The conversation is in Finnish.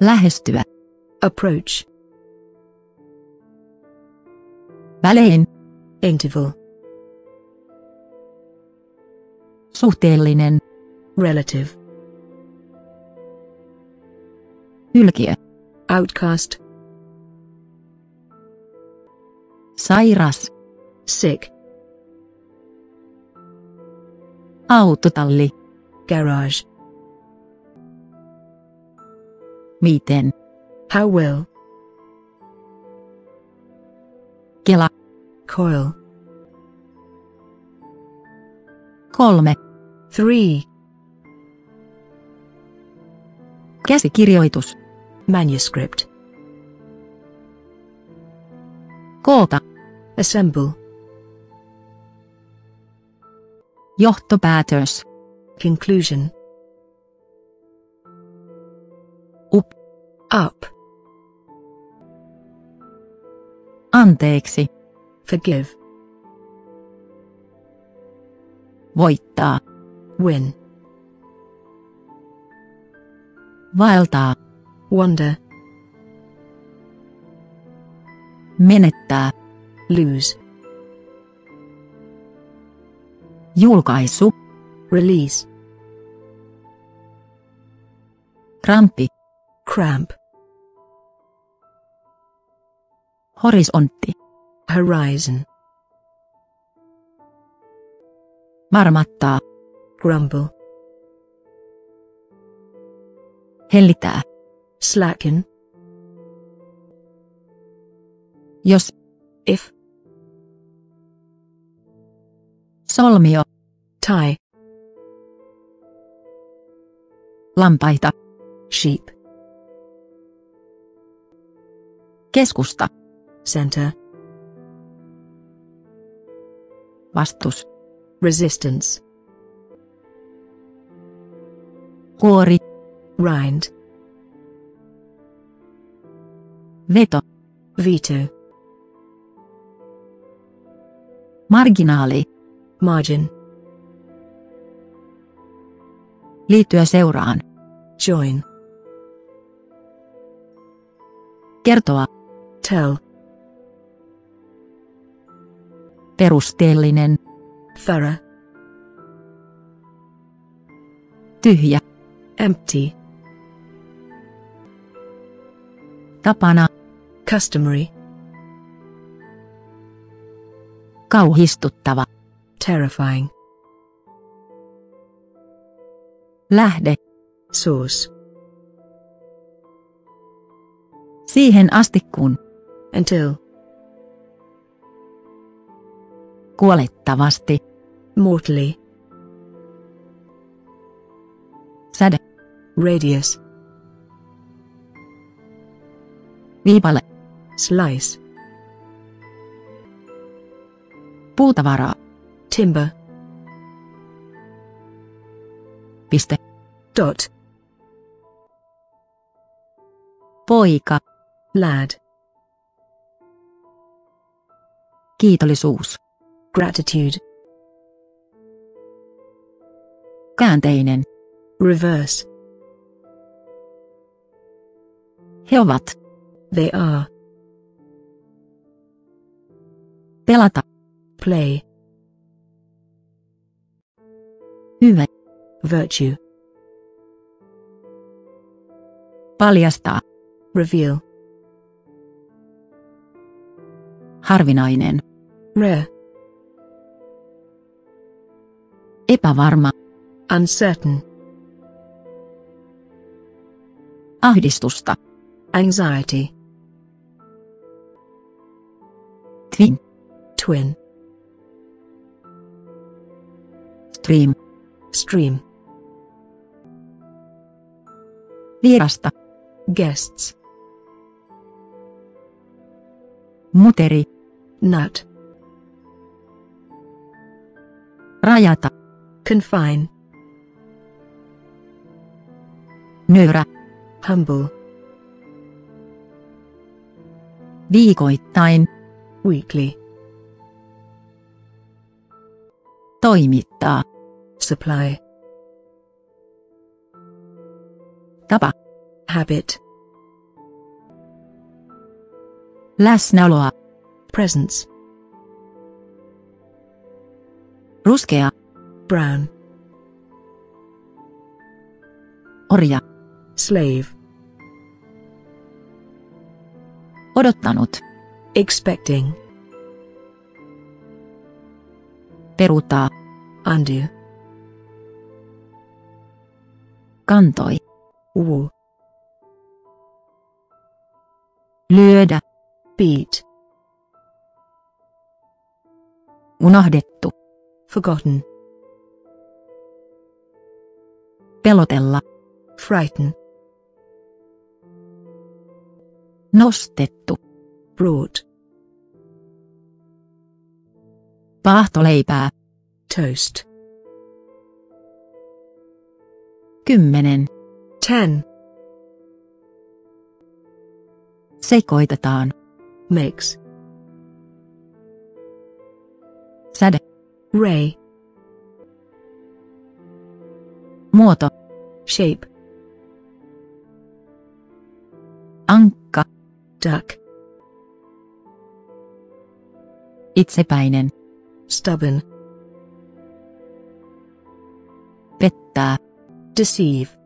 Lähestyä. approach, Välein. interval, Suhteellinen. relative, Hylkiö. outcast, Sairas. sick, Autotalli. garage, Miten. how will, Kela. Coil. Kolme. Three. Käsikirjoitus. Manuscript. Koota. Assemble. Johtopäätös. Conclusion. Anteeksi. Forgive. Voittaa. Win. Vaeltaa. Wonder. Menettää. Lose. Julkaisu. Release. Krampi. Cramp. Horisontti. Horizon. Marmattaa. Grumble. Hellittää. Slacken. Jos. If. Solmio. Tie. Lampaita. Sheep. Keskusta. Center. Vastus. Resistance. Kuori. Rind. Veto. Veto. Marginaali. Margin. Liittyä seuraan. Join. Kertoa. Tell. Perusteellinen. Thorough. Tyhjä. Empty. Tapana. Customary. Kauhistuttava. Terrifying. Lähde. Source. Siihen asti kun. Until. Kuolettavasti. Mortally. Säde. Radius. Viipale. Slice. Puutavaraa. Timber. Piste. Dot. Poika. Lad. Kiitollisuus. Gratitude. Käänteinen. Reverse. He ovat. They are. Pelata. Play. Hyvä. Virtue. Paljastaa. Reveal. Harvinainen. Rare. Epävarma. Uncertain. Ahdistusta. Anxiety. Twin. Twin. Stream. Stream. Vierasta. Guests. Muteri. Nut. Rajata. Confine. Nöyrä. Humble. Viikoittain. Weekly. Toimittaa. Supply. Tapa. Habit. Läsnäoloa. Presence. Ruskea. Brown. Orja. Slave. Odottanut. Expecting. Peruuttaa. Undo. Kantoi. Wall. Lyödä. Beat. Unohdettu. Forgotten. Pelotella. Frighten. Nostettu. Brought. Paahtoleipää. Toast. Kymmenen. Ten. Sekoitetaan. Mix. Säde. Ray. Muoto. Shape. Ankka. Duck. Itsepäinen. Stubborn. Pettää. Deceive.